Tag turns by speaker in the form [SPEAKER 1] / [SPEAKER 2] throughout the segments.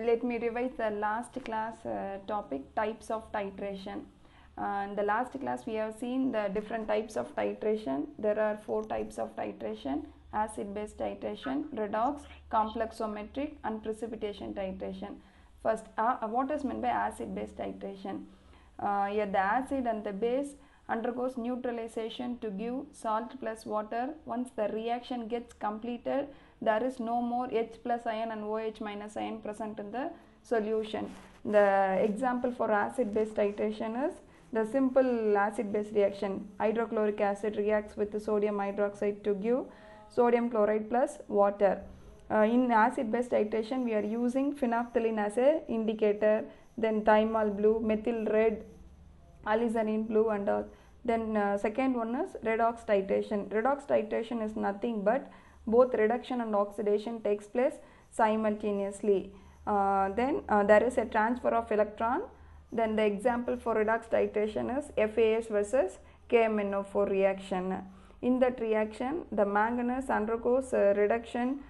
[SPEAKER 1] let me revise the last class uh, topic types of titration. Uh, in the last class, we have seen the different types of titration. There are four types of titration acid base titration, redox, complexometric, and precipitation titration. First, uh, what is meant by acid base titration? Uh, yeah, the acid and the base undergoes neutralization to give salt plus water. Once the reaction gets completed, there is no more H plus ion and OH minus ion present in the solution. The example for acid base titration is the simple acid base reaction. Hydrochloric acid reacts with the sodium hydroxide to give sodium chloride plus water. Uh, in acid base titration, we are using phenolphthalein as a indicator, then thymol blue, methyl red, alizarin blue and all. Then uh, second one is redox titration. Redox titration is nothing but both reduction and oxidation takes place simultaneously. Uh, then uh, there is a transfer of electron. Then the example for redox titration is FAS versus KMNO4 reaction. In that reaction, the manganese undergoes reduction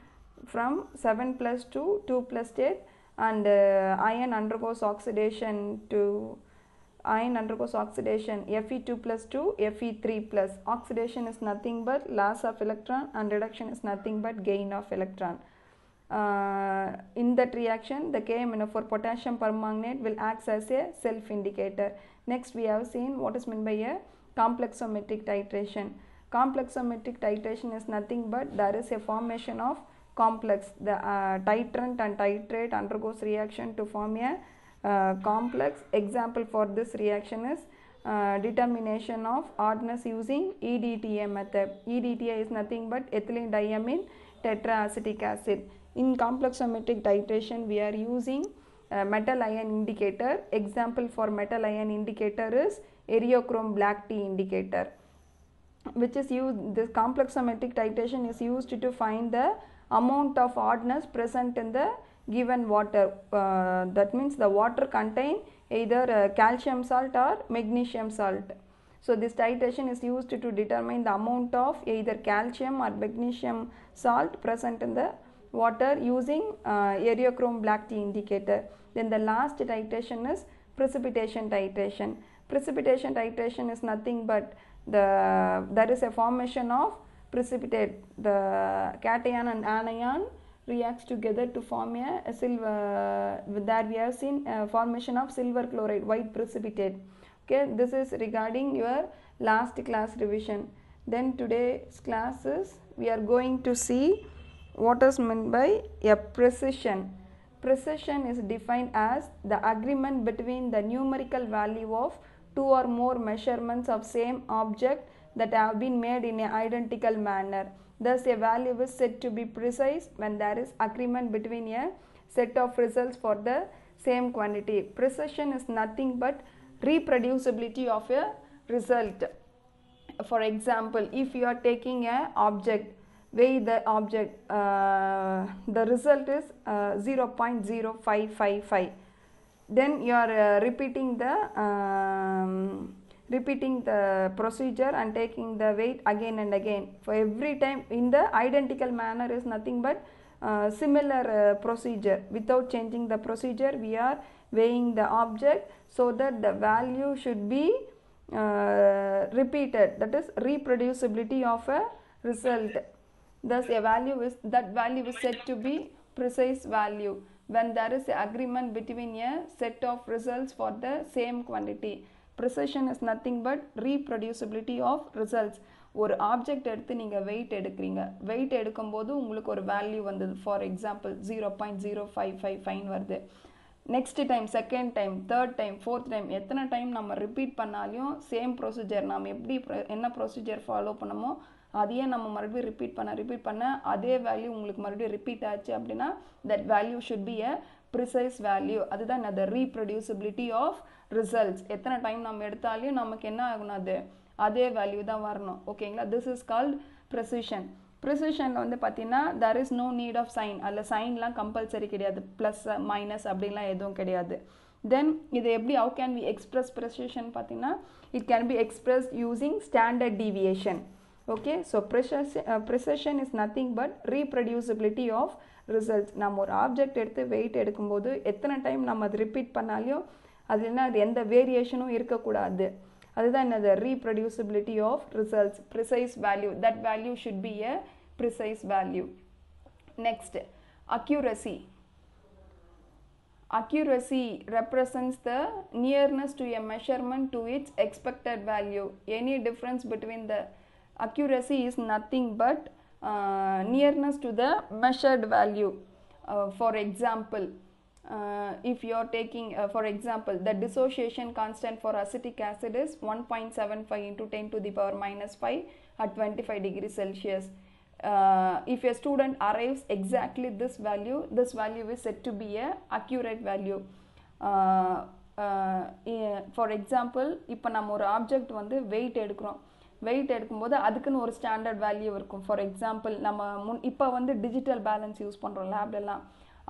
[SPEAKER 1] from 7 plus to 2 plus state and uh, iron undergoes oxidation to iron undergoes oxidation Fe2 plus to Fe3 plus. Oxidation is nothing but loss of electron and reduction is nothing but gain of electron. Uh, in that reaction, the KMNO4 potassium permanganate will act as a self indicator. Next, we have seen what is meant by a complexometric titration. Complexometric titration is nothing but there is a formation of complex. The uh, titrant and titrate undergoes reaction to form a complex. Example for this reaction is uh, determination of hardness using EDTA method. EDTA is nothing but ethylene diamine tetraacetic acid. In complexometric titration, we are using uh, metal ion indicator. Example for metal ion indicator is eriochrome black T indicator which is used this complexometric titration is used to find the amount of hardness present in the given water uh, that means the water contain either uh, calcium salt or magnesium salt. So this titration is used to determine the amount of either calcium or magnesium salt present in the water using uh, black T indicator. Then the last titration is precipitation titration. Precipitation titration is nothing but the there is a formation of precipitate the cation and anion reacts together to form a, a silver that we have seen formation of silver chloride white precipitate. Okay this is regarding your last class revision. Then today's classes we are going to see what is meant by a precision. Precision is defined as the agreement between the numerical value of two or more measurements of same object that have been made in an identical manner. Thus, a value is said to be precise when there is agreement between a set of results for the same quantity. Precision is nothing but reproducibility of a result. For example, if you are taking a object, weigh the object, uh, the result is uh, 0.0555 then you are uh, repeating the um, repeating the procedure and taking the weight again and again. For every time in the identical manner is nothing but uh, similar uh, procedure. Without changing the procedure we are weighing the object so that the value should be repeated. That is reproducibility of a result. Thus a value is that value is said to be precise value. When there is agreement between a set of results for the same quantity. Precision is nothing but reproducibility of results ஒரு object எடுத்து நீங்கள் wait எடுக்கிறீங்க. Wait எடுக்கும்போது உங்களுக்கு ஒரு value வந்தது. For example zero point zero five five fine வருது. Next time second time third time fourth time எத்தனை டைம் நம்ம ரிப்பீட் பண்ணாலையும் சேம் ப்ரொசீஜர் நம்ம எப்படி என்ன ப்ரொசீஜர் ஃபாலோ பண்ணமோ அதையே நம்ம மறுபடியும் ரிப்பீட் பண்ண ரிப்பீட் பண்ண அதே வேல்யூ உங்களுக்கு மறுபடியும் ரிப்பீட் ஆச்சு அப்படின்னா that value should be a precise value அதுதான் அந்த ரீப்ரொடியூசிபிலிட்டி ஆஃப் ரிசல்ட்ஸ் எத்தனை டைம் நம்ம எடுத்தாலையும் நமக்கு என்ன ஆகணும் அது அதே வேல்யூ தான் வரணும். ஓகேங்களா திஸ் இஸ் கால்ட் ப்ரெசிஷன் ப்ரிசிஷனில் வந்து பார்த்தீங்கன்னா there is no need of sign அதில் சைன்லாம் கம்பல்சரி கிடையாது. ப்ளஸ் மைனஸ் அப்படின்லாம் எதுவும் கிடையாது. தென் இது எப்படி how can we express precision பார்த்தீங்கன்னா it can be express using standard deviation okay so precision, precision is nothing but reproducibility of results நம்ம ஒரு ஆப்ஜெக்ட் எடுத்து வெயிட் எடுக்கும்போது எத்தனை டைம் நம்ம அது ரிப்பீட் பண்ணாலையும் அது என்ன அது எந்த வேரியேஷனும் இருக்கக்கூடாது அதுதான் என்னது ரீப்ரொடியூசிபிலிட்டி of results precise value that value should be a precise value next accuracy Accuracy represents the nearness to a measurement to its expected value. Any difference between the accuracy is nothing but uh, nearness to the measured value. Uh, for example, uh, if you are taking, uh, for example, the dissociation constant for acetic acid is 1.75 into 10 to the power minus 5 at 25 degrees Celsius. Uh, if a student arrives exactly this value, this value is said to be a accurate value. Uh, uh, for example, இப்போ நம்ம ஒரு object வந்து wait எடுக்கிறோம் wait எடுக்கும்போது அதுக்குன்னு ஒரு standard value இருக்கும் for example நம்ம முன் இப்போ வந்து டிஜிட்டல் பேலன்ஸ் யூஸ் பண்ணுறோம் லேப்லலாம்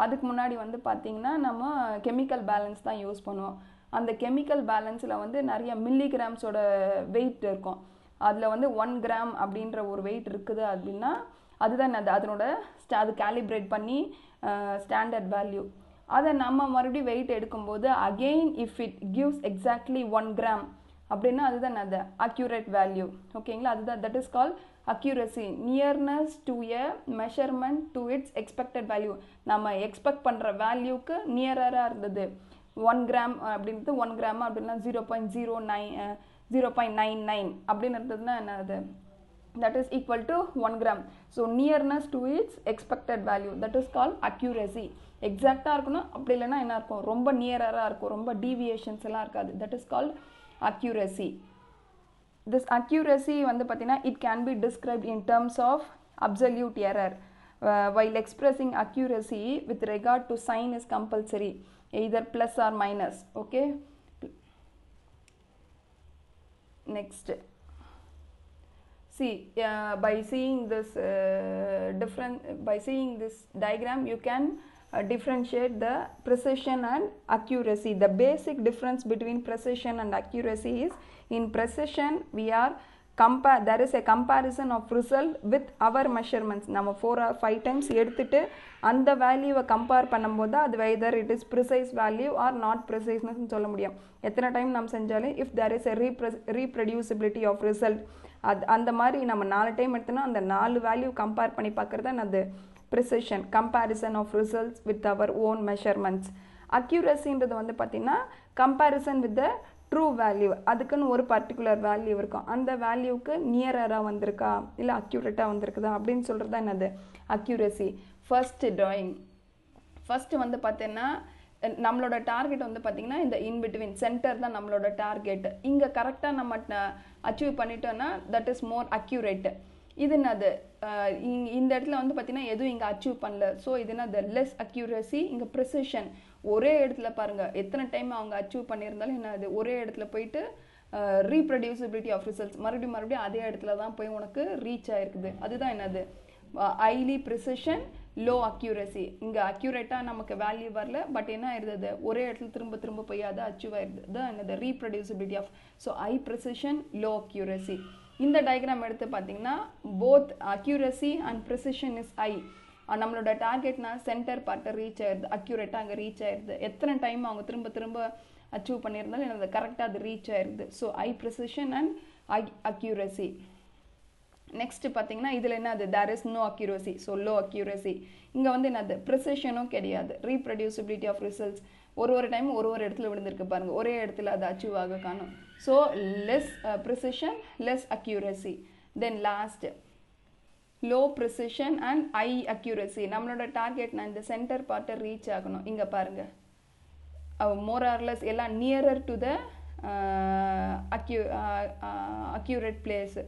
[SPEAKER 1] அதுக்கு முன்னாடி வந்து பார்த்திங்கன்னா நம்ம கெமிக்கல் பேலன்ஸ் தான் யூஸ் பண்ணுவோம். அந்த கெமிக்கல் பேலன்ஸில் வந்து நிறைய மில்லிகிராம்ஸோட வெயிட் இருக்கும். அதில் வந்து ஒன் கிராம் அப்படின்ற ஒரு வெயிட் இருக்குது அப்படின்னா அதுதான் அது அதனோட ஸ்டா அது கேலிப்ரேட் பண்ணி ஸ்டாண்டர்ட் வேல்யூ அதை நம்ம மறுபடியும் வெயிட் எடுக்கும்போது again if it gives exactly one gram அப்படின்னா அதுதான் அது அக்யூரேட் வேல்யூ ஓகேங்களா அதுதான் that is call accuracy nearness to a measurement to its expected value நம்ம எக்ஸ்பெக்ட் பண்ணுற வேல்யூக்கு நியரராக இருந்தது. ஒன் கிராம் அப்படின்றது ஒன் கிராம் அப்படின்னா zero point zero nine zero point nine nine அப்படின்னு இருந்ததுன்னா என்னது that is equal to one gram so nearness to its expected value that is call accuracy எக்ஸாக்டாக இருக்கணும் அப்படி இல்லைன்னா என்ன இருக்கும்? ரொம்ப நியரராக இருக்கும். ரொம்ப டீவியேஷன்ஸ் எல்லாம் இருக்காது. That is call accuracy this accuracy வந்து பார்த்தீங்கன்னா it can B described in terms of absolute error while expressing accuracy with record to sign is compulsory either plus or minus okay next see uh, by seeing this uh, different by seeing this diagram you can uh, differentiate the precision and accuracy the basic difference between precision and accuracy is in precision we are compare there is a comparison of result with our measurements நம்ம four or five times எடுத்துட்டு அந்த வேல்யூவை compare பண்ணும்போது அது whether it is precise value or not ப்ரிசைஸ்னு சொல்ல முடியும். எத்தனை time நம்ம செஞ்சாலும் இஃப் தெர் இஸ் எ ரீப்ர ரீப்ரொடியூசிபிலிட்டி ஆஃப் ரிசல்ட் அது அந்த மாதிரி நம்ம நாலு டைம் எடுத்தோன்னா அந்த நாலு வேல்யூ கம்பேர் பண்ணி பார்க்குறது தான் அது precision comparison of results with our own measurements அக்யூரஸின்றது வந்து பார்த்திங்கன்னா comparison with the true value அதுக்குன்னு ஒரு பர்டிகுலர் வேல்யூ இருக்கும். அந்த வேல்யூக்கு நியரராக வந்திருக்கா? இல்லை அக்யூரேட்டாக வந்திருக்குதா? அப்படின்னு சொல்கிறது தான் என்னது? அக்யூரசி ஃபஸ்ட்டு ட்ராயிங் ஃபஸ்ட்டு வந்து பார்த்தீங்கன்னா நம்மளோட டார்கெட் வந்து பார்த்திங்கன்னா இந்த இன்பிட்வீன் சென்டர் தான் நம்மளோட டார்கெட் இங்கே கரெக்டாக நம்ம அச்சீவ் பண்ணிட்டோன்னா தட் இஸ் மோர் அக்யூரேட் இது என்னது? இந்த இடத்துல வந்து பார்த்தீங்கன்னா எதுவும் இங்கே அச்சீவ் பண்ணல. ஸோ இது என்னது? லெஸ் அக்யூரசி இங்கே ப்ரிசிஷன் ஒரே இடத்துல பாருங்கள் எத்தனை டைம் அவங்க அச்சீவ் பண்ணியிருந்தாலும் என்னது? ஒரே இடத்துல போயிட்டு ரீப்ரொடியூசிபிலிட்டி ஆஃப் ரிசல்ட்ஸ் மறுபடியும் மறுபடியும் அதே இடத்துல தான் போய் உனக்கு ரீச் ஆயிருக்குது. அதுதான் என்னது? ஹைலி ப்ரிசிஷன் லோ அக்யூரசி இங்கே அக்யூரேட்டாக நமக்கு வேல்யூ வரல பட் என்ன ஆயிருது ஒரே இடத்துல திரும்ப திரும்ப போய் அதை அச்சீவ் ஆயிருது. தான் என்னது? Reproducibility of so high precision low accuracy இந்த டயக்ராம் எடுத்து பார்த்தீங்கன்னா both accuracy and precision is high நம்மளோட டார்கெட்னா சென்டர் பார்ட்டை ரீச் ஆயிடுது அக்யூரேட்டாக அங்கே ரீச் ஆயிடுது எத்தனை டைம் அவங்க திரும்ப திரும்ப அச்சீவ் பண்ணியிருந்தாலும் எனக்கு கரெக்டாக அது ரீச் ஆயிடுது so high precision and high accuracy next பார்த்தீங்கன்னா இதில் என்ன அது there is no accuracy so low accuracy இங்கே வந்து என்னது? ப்ரிசிஷனும் கிடையாது. ரீப்ரொடியூசிபிலிட்டி ஆஃப் ரிசல்ட்ஸ் ஒரு ஒரு டைம் ஒரு ஒரு இடத்துல விழுந்திருக்கு பாருங்கள் ஒரே இடத்துல அது அச்சீவ் ஆக காணும். So less precision less accuracy then last low precision and high accuracy நம்மளோட டார்கெட் நான் இந்த சென்டர் பார்ட்டை ரீச் ஆகணும். இங்கே பாருங்கள் மோர் ஆர்லெஸ் எல்லாம் nearer to the argue accurate place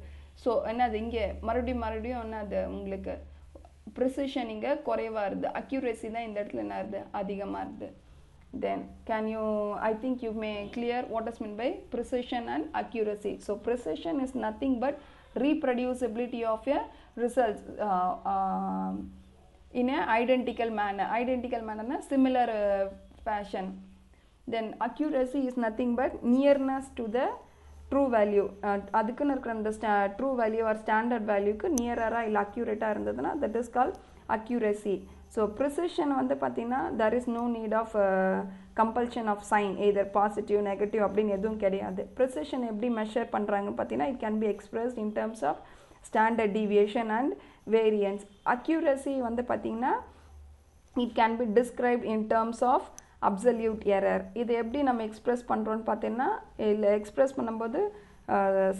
[SPEAKER 1] so என்னது இங்கே? மறுபடியும் மறுபடியும் என்னது உங்களுக்கு? ப்ரிசிஷன் இங்கே குறைவாக இருது அக்யூரேசி தான் இந்த இடத்துல என்ன இருது அதிகமாக இருது then can you I think you may clear what is mean by precision and accuracy so precision is nothing but reproducibility of a results uh, uh, in a identical manner identical manner na similar uh, fashion then accuracy is nothing but nearness to the true value அதுக்குன்னு இருக்கிற அந்த ஸ்டா true value or standard வேல்யூக்கு நியராக இல்லை அக்யூரேட்டாக இருந்ததுன்னா that is call accuracy so precision வந்து பார்த்திங்கன்னா there is no need of compulsion of sign either positive negative அப்படின்னு எதுவும் கிடையாது. ப்ரிசிஷன் எப்படி மெஷர் பண்ணுறாங்கன்னு பார்த்தீங்கன்னா it can be expressed in terms of standard deviation and variance accuracy வந்து பார்த்திங்கன்னா it can be describe in terms of absolute error இது எப்படி நம்ம எக்ஸ்ப்ரெஸ் பண்ணுறோன்னு பார்த்தீங்கன்னா இதில் எக்ஸ்ப்ரெஸ் பண்ணும்போது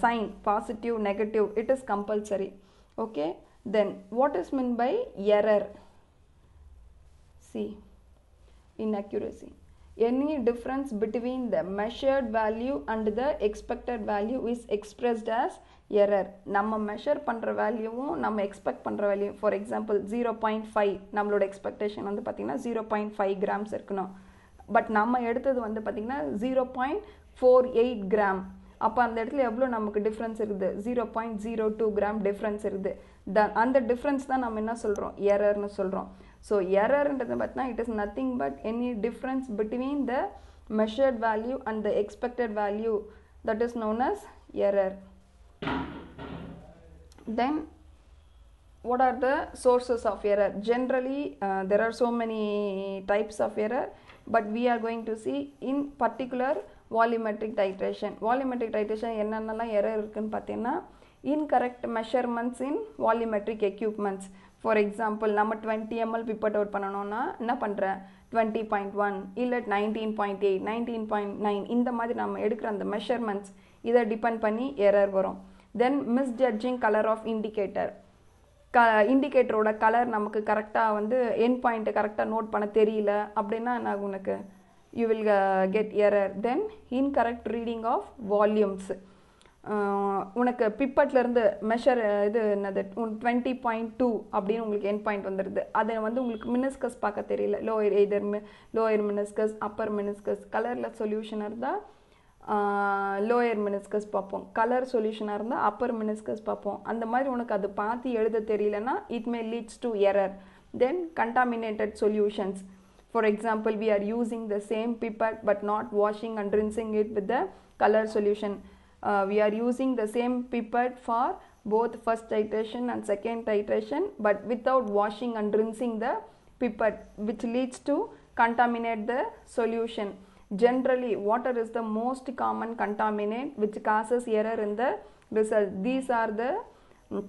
[SPEAKER 1] sign positive negative it is compulsory okay then what is mean by error C inaccuracy any difference between the measured value and the expected value is expressed as error நம்ம measure பண்ணுற வேல்யூவும் நம்ம expect பண்ணுற value for example zero point five நம்மளோட expectation வந்து பார்த்திங்கன்னா zero point five grams இருக்கணும். But நம்ம எடுத்தது வந்து பார்த்திங்கன்னா zero point four eight gram அப்போ அந்த இடத்துல எவ்வளோ நமக்கு டிஃப்ரென்ஸ் இருக்குது? Zero point zero two gram difference இருக்குது. த அந்த டிஃப்ரென்ஸ் தான் நம்ம என்ன சொல்கிறோம் எரர்னு சொல்கிறோம் ஸோ எரர்ன்றது பார்த்தீங்கன்னா it is nothing but any difference between the measured value and the expected value that is known as error then what are the sources of error generally uh, there are so many types of error but we are going to see in particular volumetric titration volumetric titration என்னென்னலாம் error இருக்குன்னு பார்த்தீங்கன்னா incorrect measurements in volumetric equipments For example நம்ம twenty ML pipette out பண்ணணும்னா என்ன பண்ணுறேன் twenty point one இல்லை nineteen point eight nineteen point nine இந்த மாதிரி நம்ம எடுக்கிற அந்த மெஷர்மெண்ட்ஸ் இதை டிபெண்ட் பண்ணி எரர் வரும். Then misjudging colour of indicator க இண்டிகேட்டரோட கலர் நமக்கு கரெக்டாக வந்து என் பாயிண்ட்டை கரெக்டாக நோட் பண்ண தெரியல அப்படின்னா என்ன உனக்கு? You will get error then incorrect reading of volumes உனக்கு பிப்பட்லேருந்து மெஷர் இது என்னது டுவெண்ட்டி பாயிண்ட் டூ அப்படின்னு உங்களுக்கு என் பாயிண்ட் வந்துடுது அதை வந்து உங்களுக்கு மினிஸ்கஸ் பார்க்க தெரியல. Lower either me lower meniscus upper meniscus கலரில் சொல்யூஷனாக இருந்தால் லோயர் மினிஸ்கஸ் பார்ப்போம். கலர் சொல்யூஷனாக இருந்தால் அப்பர் மினிஸ்கஸ் பார்ப்போம். அந்த மாதிரி உனக்கு அது பார்த்து எழுத தெரியலனா it may leads to error then contaminated solutions for example we are using the same pipette but not washing and rinsing it with the color solution. Uh, we are using the same pipette for both first titration and second titration but without washing and rinsing the pipette which leads to contaminate the solution. Generally water is the most common contaminant which causes error in the result. These are the mm,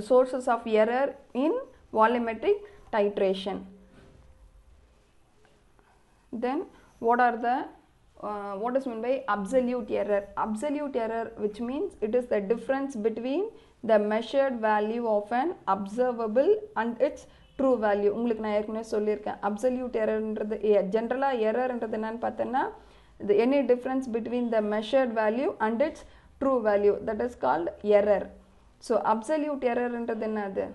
[SPEAKER 1] sources of error in volumetric titration. Then what are the uh, what is meant by absolute error? Absolute error which means it is the difference between the measured value of an observable and its true value உங்களுக்கு நான் ஏற்கனவே சொல்லியிருக்கேன். Absolute எரர்ன்றது ஜென்ரலாக எரர்ன்றது என்னன்னு பார்த்தோன்னா any difference between the measured value and its true value that is called error so absolute எரர்ன்றது என்னது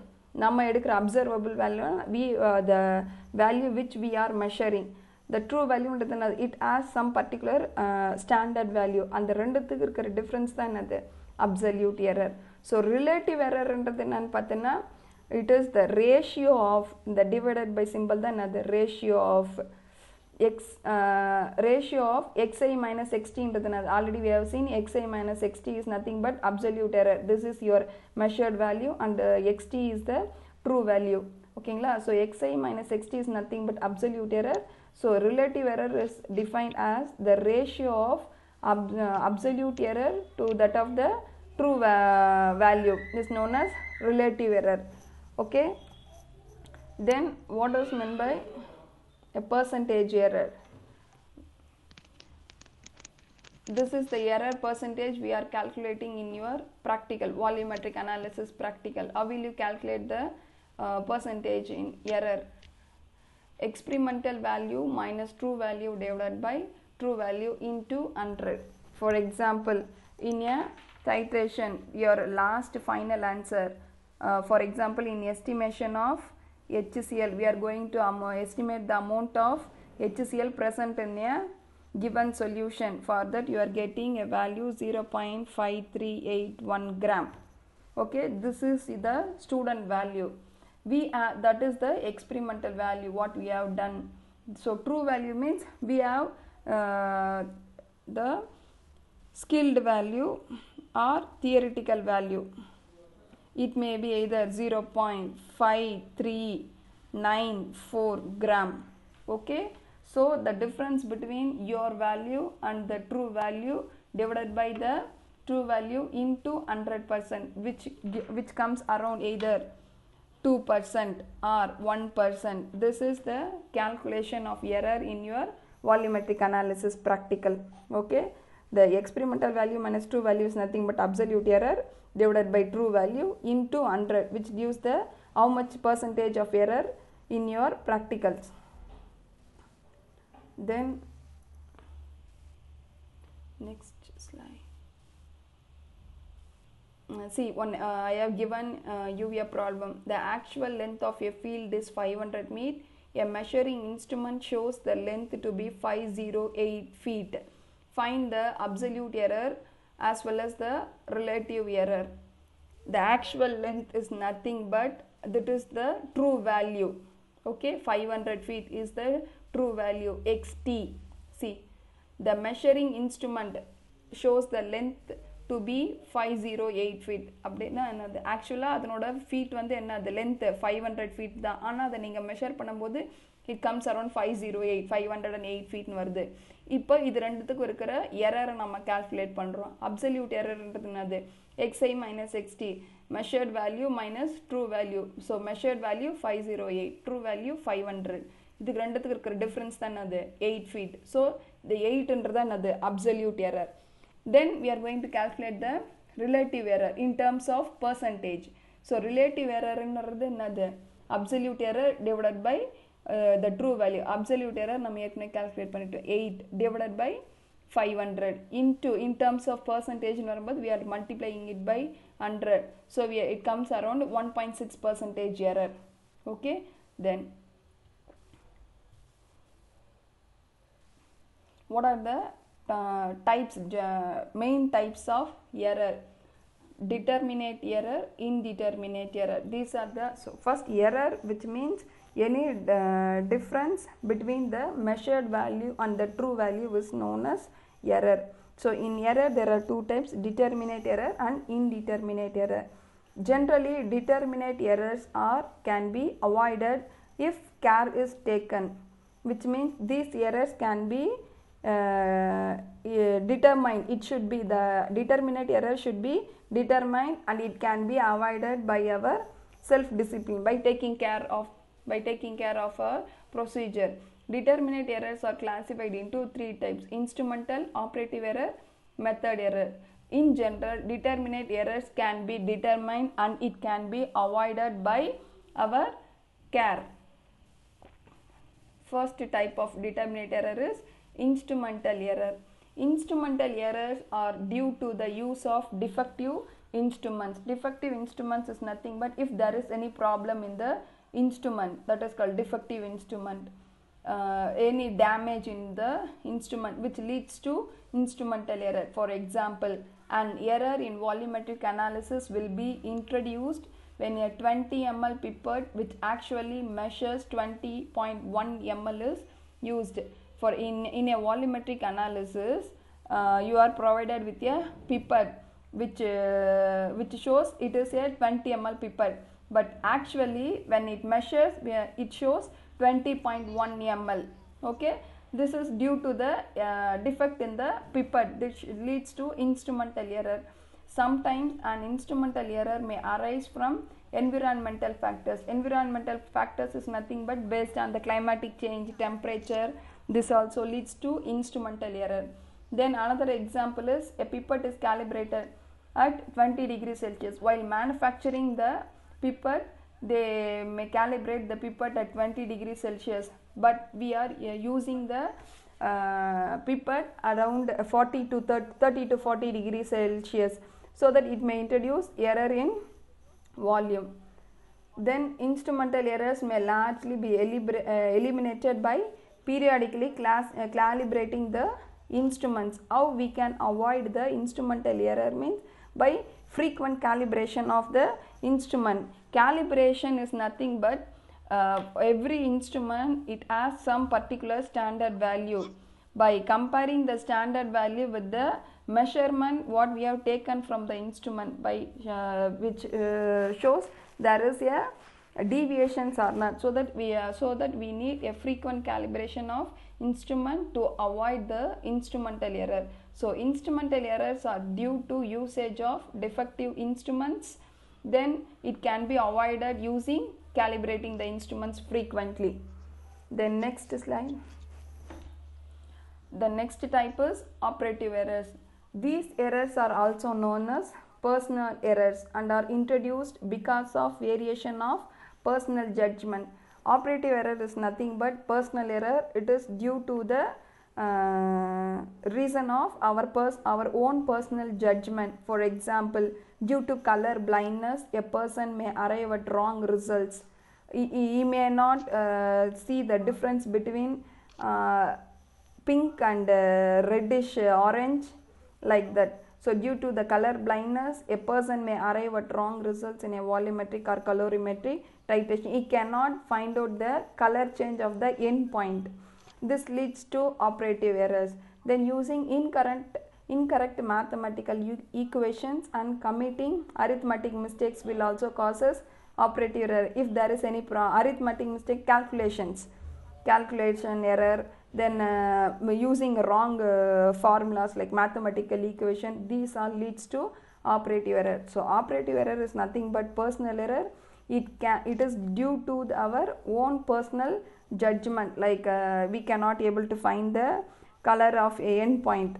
[SPEAKER 1] நம்ம எடுக்கிற observable value we the value which we are measuring the true வேல்யூன்றது என்னது? It as some particular standard value அந்த ரெண்டுத்துக்கு இருக்கிற difference தான் என்னது? Absolute error so relative எரர்ன்றது என்னன்னு பார்த்தீங்கன்னா it is the ratio of இந்த டிவைடட் பை சிம்பிள் தான் என்னது? Ratio of X ratio of X I minus எக்ஸ்டின்றது நான் already we have seen X I minus X T is nothing but absolute error this is your measured value and X T is the true value ஓகேங்களா so X I minus X T is nothing but absolute error so relative error is defined as the ratio of ab absolute error to that of the true va value. Is known as relative error. Okay? Then what is meant by a percentage error? This is the error percentage we are calculating in your practical volumetric analysis practical. How will you calculate the uh, percentage in error experimental value minus true value divided by true value into 100 for example in a titration your last final answer uh, for example in estimation of HCl we are going to estimate the amount of HCl present in a given solution. For that you are getting a value 0.5381 gram. Okay this is the student value we uh, that is the experimental value what we have done. So true value means we have uh, the skilled value or theoretical value. It may be either 0.5394 gram. Okay? So the difference between your value and the true value divided by the true value into 100% which which comes around either 2% or 1% this is the calculation of error in your volumetric analysis practical okay? The experimental value minus true value is nothing but absolute error divided by true value into 100 which gives the how much percentage of error in your practicals. Then next slide uh, see one uh, i have given uh, you a problem. The actual length of a field is 500 meter. A measuring instrument shows the length to be 508 feet. Find the absolute error as well as the relative error. The actual length is nothing but that is the true value. Okay 500 feet is the true value xt see the measuring instrument shows the length to be five zero eight feet அப்படின்னா என்னது? ஆக்சுவலாக அதனோட feet வந்து என்னது? Length five hundred feet தான். ஆனால் அதை நீங்கள் மெஷர் பண்ணும்போது it comes around five zero eight five hundred and eight ஃபீட்னு வருது. இப்போ இது ரெண்டுத்துக்கும் இருக்கிற எரரை நம்ம கால்குலேட் பண்ணுறோம் அப்சல்யூட் எரர்ன்றது என்னது? X I minus X T measured value minus true value so measured value five zero eight true value five hundred இதுக்கு ரெண்டுத்துக்கு இருக்கிற டிஃப்ரென்ஸ் தான் என்னது? எயிட் ஃபீட் ஸோ இந்த எயிட்ன்றது என்னது? Absolute error then we are going to calculate the relative error in terms of percentage so relative error என்னது என்னது absolute error divided by uh, the true value absolute error நம்ம ஏற்கனவே calculate பண்ணிட்டோம் 8 divided by 500 into in terms of percentage வரும்போது we are multiplying it by 100 so we are, it comes around 1.6 percentage error okay then what are the uh, types uh, main types of error. Determinate error indeterminate error. These are the so first error which means any uh, difference between the measured value and the true value is known as error. So in error there are two types determinate error and indeterminate error. Generally determinate errors are can be avoided if care is taken which means these errors can be uh, determined it should be the determinate error should be determined and it can be avoided by our self discipline by taking care of by taking care of a procedure. Determinate errors are classified into three types instrumental operative error method error. In general determinate errors can be determined and it can be avoided by our care. First type of determinate error is instrumental error. Instrumental errors are due to the use of defective instruments. Defective instruments is nothing but if there is any problem in the instrument that is called defective instrument. Uh, any damage in the instrument which leads to instrumental error. For example an error in volumetric analysis will be introduced when a 20 ml pipette which actually measures 20.1 ml is used for in in a volumetric analysis uh, you are provided with a pipette which uh, which shows it is a 20 ml pipette. But actually when it measures it shows 20.1 ml okay? This is due to the uh, defect in the pipette which leads to instrumental error. Sometimes an instrumental error may arise from environmental factors. Environmental factors is nothing but based on the climatic change temperature this also leads to instrumental error. Then another example is a pipette is calibrated at 20 degrees celsius. While manufacturing the pipette they may calibrate the pipette at 20 degrees celsius. But we are uh, using the uh, pipette around 40 to 30, 30 to 40 degrees celsius so that it may introduce error in volume. Then instrumental errors may largely be elib- uh, eliminated by periodically class, uh, calibrating the instruments. How we can avoid the instrumental error means by frequent calibration of the instrument. Calibration is nothing but uh, every instrument it has some particular standard value. By comparing the standard value with the measurement what we have taken from the instrument by uh, which uh, shows there is a deviations are not so that we uh, so that we need a frequent calibration of instrument to avoid the instrumental error. So instrumental errors are due to usage of defective instruments. Then it can be avoided using calibrating the instruments frequently. Then next slide. The next type is operative errors. These errors are also known as personal errors and are introduced because of variation of personal judgment. Operative error is nothing but personal error. It is due to the uh, reason of our pers- our own personal judgment. For example due to color blindness a person may arrive at wrong results. He, he may not uh, see the difference between uh, pink and uh, reddish uh, orange like that so due to the color blindness a person may arrive at wrong results in a volumetric or colorimetric titration he cannot find out the color change of the end point this leads to operative errors. Then using incorrect incorrect mathematical equations and committing arithmetic mistakes will also causes operative error. If there is any arithmetic mistake calculations. Calculation error then uh, using wrong uh, formulas like mathematical equation. These all leads to operative error. So operative error is nothing but personal error. It can it is due to the- our own personal judgment. Like uh, we cannot able to find the color of a end point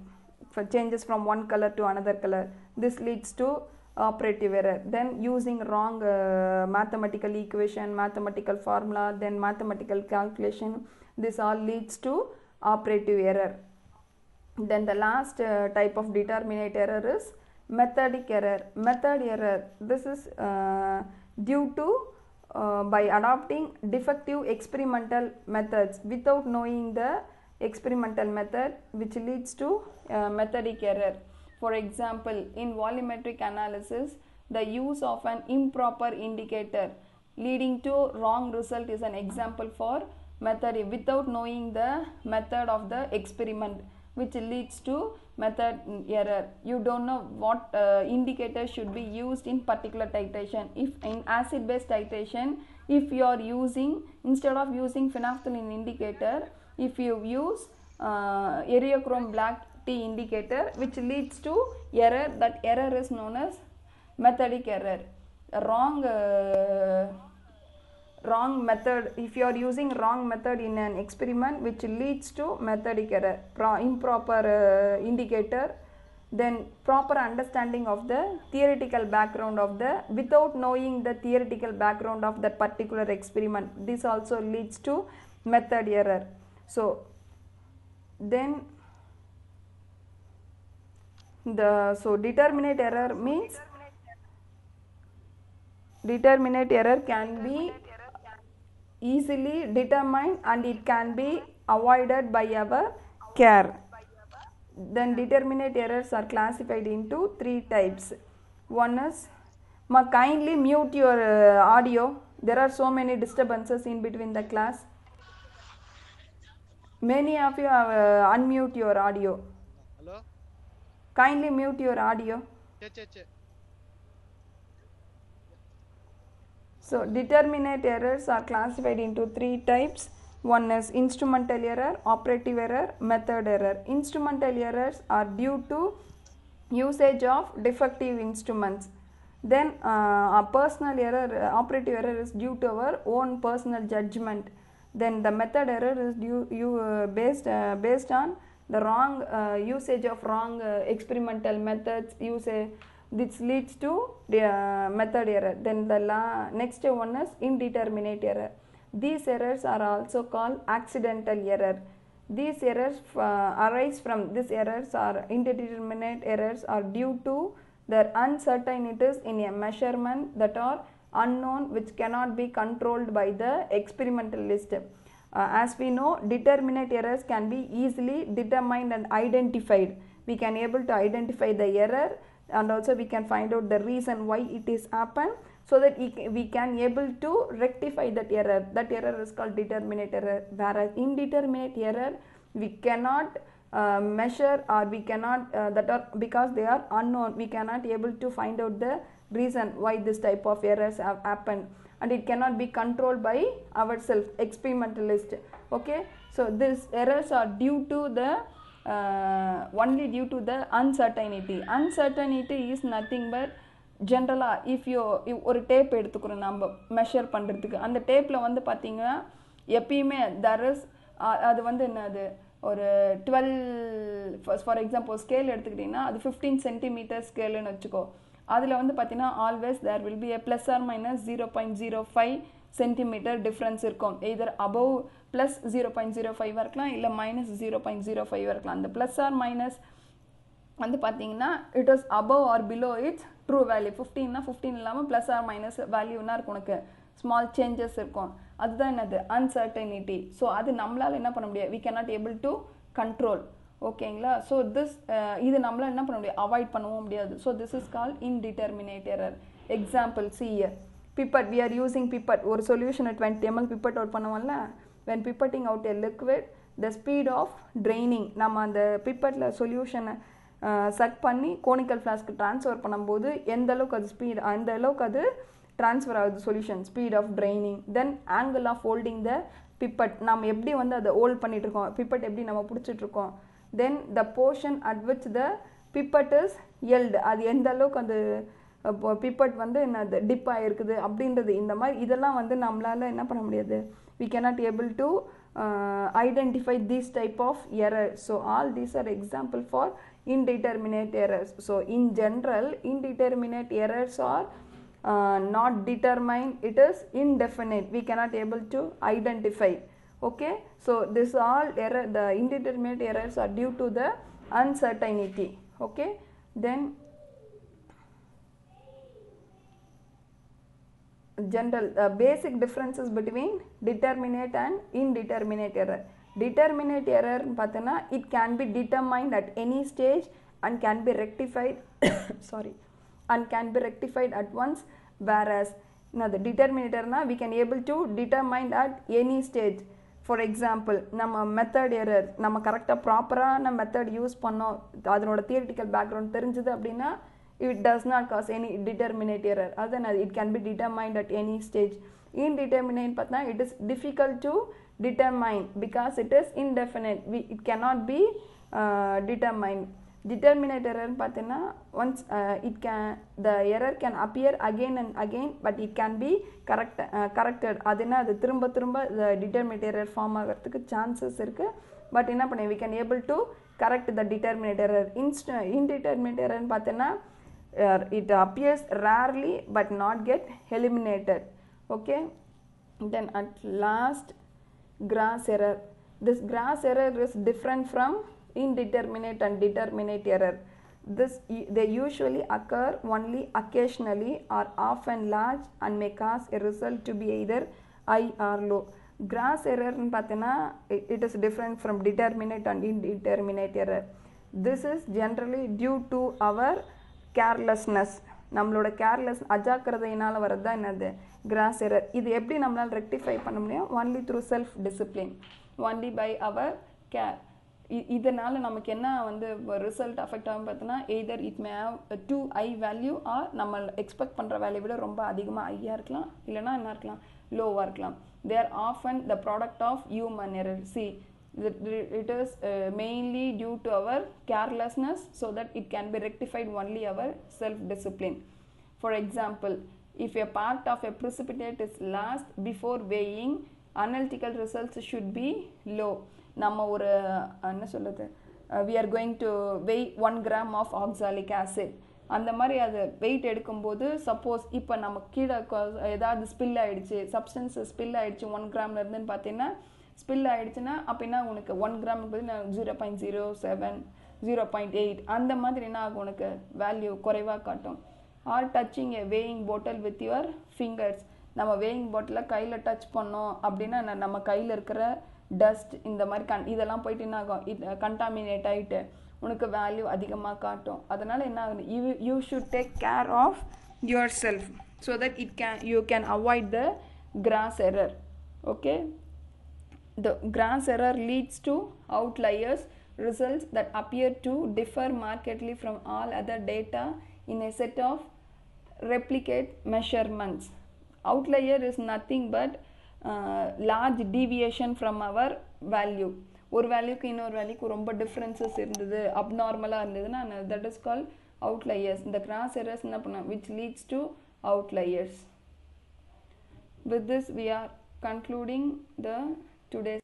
[SPEAKER 1] for changes from one color to another color. This leads to operative error. Then using wrong uh, mathematical equation mathematical formula then mathematical calculation this all leads to operative error. Then the last uh, type of determinate error is methodic error. Method error this is uh, due to uh, by adopting defective experimental methods. Without knowing the experimental method which leads to uh, methodic error for example in volumetric analysis the use of an improper indicator leading to wrong result is an example for method without knowing the method of the experiment which leads to method error. You don't know what uh, indicator should be used in particular titration. If in acid base titration if you are using instead of using phenolphthalein indicator if you use uh, eriochrome black T indicator which leads to error that error is known as methodic error. Wrong uh, wrong method if you are using wrong method in an experiment which leads to methodic error. Pro- improper uh, indicator then proper understanding of the theoretical background of the without knowing the theoretical background of that particular experiment this also leads to method error. So then the so determinate error means determinate error can be easily determined and it can be avoided by our care. Then determinate errors are classified into three types. One is ma kindly mute your uh, audio. There are so many disturbances in between the class. Many of you have uh, unmute your audio Kindly mute your audio. So determinate errors are classified into three types. One is instrumental error, operative error, method error. Instrumental errors are due to usage of defective instruments. Then uh, a personal error, uh, operative error is due to our own personal judgment. Then the method error is due you uh, based uh, based on the wrong uh, usage of wrong uh, experimental methods. Use this leads to the uh, method error. Then the la- next one is indeterminate error. These errors are also called accidental error. These errors uh, arise from these errors are indeterminate errors are due to their uncertainties in a measurement that are unknown which cannot be controlled by the experimentalist. Uh, as we know determinate errors can be easily determined and identified. We can able to identify the error and also we can find out the reason why it is happened so that we ca- we can able to rectify that error. That error is called determinate error. Whereas indeterminate error we cannot uh, measure or we cannot uh, that are because they are unknown we cannot able to find out the reason why this type of errors have happened and it cannot be controlled by ourselves experimentalist okay so these errors are due to the uh, only due to the uncertainty uncertainty is nothing but ஜென்ரலாக if you ஒரு tape எடுத்துக்கிறோம் நம்ம measure பண்ணுறதுக்கு அந்த டேப்பில் வந்து பார்த்தீங்கன்னா எப்பயுமே தர் இஸ் அது வந்து என்னது ஒரு டுவெல் ஃபார் எக்ஸாம்பிள் ஸ்கேல் எடுத்துக்கிட்டிங்கன்னா அது ஃபிஃப்டீன் சென்டிமீட்டர் ஸ்கேலுன்னு வச்சுக்கோ அதில் வந்து பார்த்தீங்கன்னா always there will be a plus or minus zero point zero five centimetre difference இருக்கும். Either above plus zero point zero ஃபைவாக இருக்கலாம் இல்லை மைனஸ் ஜீரோ பாயிண்ட் ஜீரோ ஃபைவாக இருக்கலாம். அந்த ப்ளஸ் ஆர் மைனஸ் வந்து பார்த்தீங்கன்னா it is above or below its true value ஃபிஃப்டீன்னா fifteen இல்லாமல் plus or minus வேல்யூனா இருக்கும் உனக்கு. ஸ்மால் சேஞ்சஸ் இருக்கும். அதுதான் என்னது? அன்சர்டனிட்டி ஸோ அது நம்மளால் என்ன பண்ண முடியாது we not able to control ஓகேங்களா? ஸோ திஸ் uh, இது நம்மளால் என்ன பண்ண முடியும்? அவாய்ட் பண்ணவும் முடியாது. So this is call indeterminate error example see pipette we are using pipette ஒரு சொல்யூஷனை டுவெண்ட்டி எம்எல் பிப்பட் அவுட் பண்ணுவோம்ல? When pipetting out a liquid the speed of draining நம்ம அந்த பிப்பட்டில் சொல்யூஷனை சக் பண்ணி கோனிக்கல் ஃப்ளாஸ்க்கு ட்ரான்ஸ்ஃபர் பண்ணும்போது எந்த அளவுக்கு அது ஸ்பீட் அந்த அளவுக்கு அது ட்ரான்ஸ்ஃபர் ஆகுது solution speed of draining then angle of holding the pipette நம்ம எப்படி வந்து அதை ஹோல்ட் பண்ணிகிட்ருக்கோம் பிப்பட் எப்படி நம்ம பிடிச்சிட்ருக்கோம் இருக்கோம் தென் த portion at which the pipette is held அது எந்த அளவுக்கு அந்த பிப்பட் வந்து என்னது டிப் ஆகிருக்குது அப்படின்றது இந்த மாதிரி இதெல்லாம் வந்து நம்மளால் என்ன பண்ண முடியாது we cannot able to identify these type of error so all these are example for indeterminate errors. So in general, indeterminate errors are uh, not determined, it is indefinite. We cannot able to identify. Okay, so this all error, the indeterminate errors are due to the uncertainty. Okay, then general uh, basic differences between determinate and indeterminate error. determinate error பார்த்தோன்னா it can be determined at any stage and can be rectified sorry and can be rectified at once whereas the determinatorனா we can able to determine at any stage For example நம்ம method error நம்ம கரெக்டாக ப்ராப்பரான method use பண்ணோம். அதனோட theoretical background தெரிஞ்சுது அப்படின்னா it does not cause any determinate error அதுதான் அது it can be determined at any stage indeterminate பார்த்தா it is difficult to determine because it is indefinite. We it cannot be determine determinate error patina once uh, it can the error can appear again and again but it can be correct uh, corrected. adina the thirumba thirumba the determinate error form agaradhukku chances irukku but enna panna we can able to correct the determinate error. Inst indeterminate error patina uh, it appears rarely but not get eliminated. Okay? Then at last gross error. This gross error is different from indeterminate and determinate error. This, they usually occur only occasionally or often large and may cause a result to be either high or low. Gross எரர்னு பார்த்தீங்கன்னா it is different from determinate and indeterminate error this is generally due to our carelessness நம்மளோட careless அஜாக்கிரதையினால் வர்றது தான் என்னது cross error இது எப்படி நம்மளால் rectify பண்ண முடியும் only through self discipline only by our care இதனால் நமக்கு என்ன வந்து ரிசல்ட் அஃபெக்ட் ஆகும் பார்த்தோன்னா either it may have too high value or நம்ம எக்ஸ்பெக்ட் பண்ணுற வேல்யூ விட ரொம்ப அதிகமாக ஐயாக இருக்கலாம் இல்லைனா என்ன இருக்கலாம் லோவாக இருக்கலாம் they are often the product of human error C it is uh, mainly due to our carelessness so that it can be rectified only our self discipline for example if a part of a precipitate is lost before weighing analytical results should be low நம்ம ஒரு என்ன சொல்லுது we are going to weigh one gram of oxalic acid அந்த மாதிரி அது wait எடுக்கும்போது suppose இப்போ நம்ம கீழே ஏதாவது ஸ்பில் ஆகிடுச்சு சப்ஸ்டன்ஸ் ஸ்பில் ஆகிடுச்சு ஒன் கிராம்லேருந்துன்னு பார்த்தீங்கன்னா ஸ்பில் ஆகிடுச்சுன்னா அப்படின்னா உனக்கு? ஒன் கிராம் நான் zero point zero seven zero point eight அந்த மாதிரி என்ன ஆகும் உனக்கு? வேல்யூ குறைவாக காட்டும். Or touching a weighing bottle with your fingers நம்ம வேயிங் பாட்டிலை கையில் டச் பண்ணோம் அப்படின்னா நம்ம கையில் இருக்கிற டஸ்ட் இந்த மாதிரி கண் இதெல்லாம் போயிட்டு என்ன ஆகும் இது கண்டாமினேட் ஆகிட்டு உனக்கு வேல்யூ அதிகமாக காட்டும் அதனால் என்ன ஆகுது you you should take care of your self so that it can you can avoid the gross error okay the gross error leads to outliers results that appear to differ markedly from all other data in a set of replicate measurements. Outlier is nothing but large deviation from our value ஒரு வேல்யூக்கு இன்னொரு வேல்யூக்கு ரொம்ப differences இருந்தது அப்நார்மலாக இருந்ததுன்னா that is call outliers இந்த gross errors என்ன பண்ண which leads to outliers with this we are concluding the today's